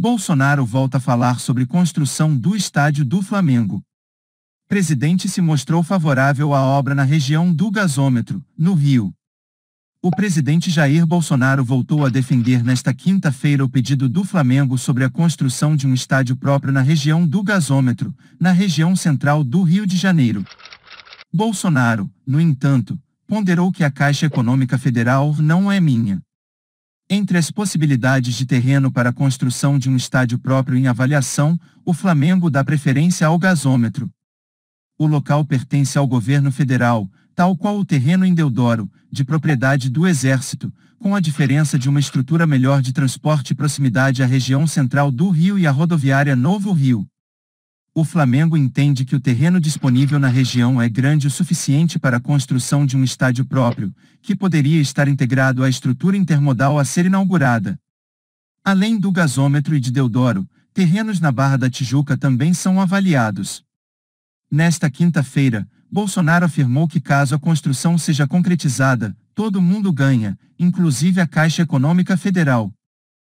Bolsonaro volta a falar sobre construção do estádio do Flamengo. Presidente se mostrou favorável à obra na região do gasômetro, no Rio. O presidente Jair Bolsonaro voltou a defender nesta quinta-feira o pedido do Flamengo sobre a construção de um estádio próprio na região do gasômetro, na região central do Rio de Janeiro. Bolsonaro, no entanto, ponderou que a Caixa Econômica Federal não é minha. Entre as possibilidades de terreno para a construção de um estádio próprio em avaliação, o Flamengo dá preferência ao gasômetro. O local pertence ao governo federal, tal qual o terreno em Deodoro, de propriedade do Exército, com a diferença de uma estrutura melhor de transporte e proximidade à região central do Rio e à rodoviária Novo Rio. O Flamengo entende que o terreno disponível na região é grande o suficiente para a construção de um estádio próprio, que poderia estar integrado à estrutura intermodal a ser inaugurada. Além do gasômetro e de Deodoro, terrenos na Barra da Tijuca também são avaliados. Nesta quinta-feira, Bolsonaro afirmou que caso a construção seja concretizada, todo mundo ganha, inclusive a Caixa Econômica Federal.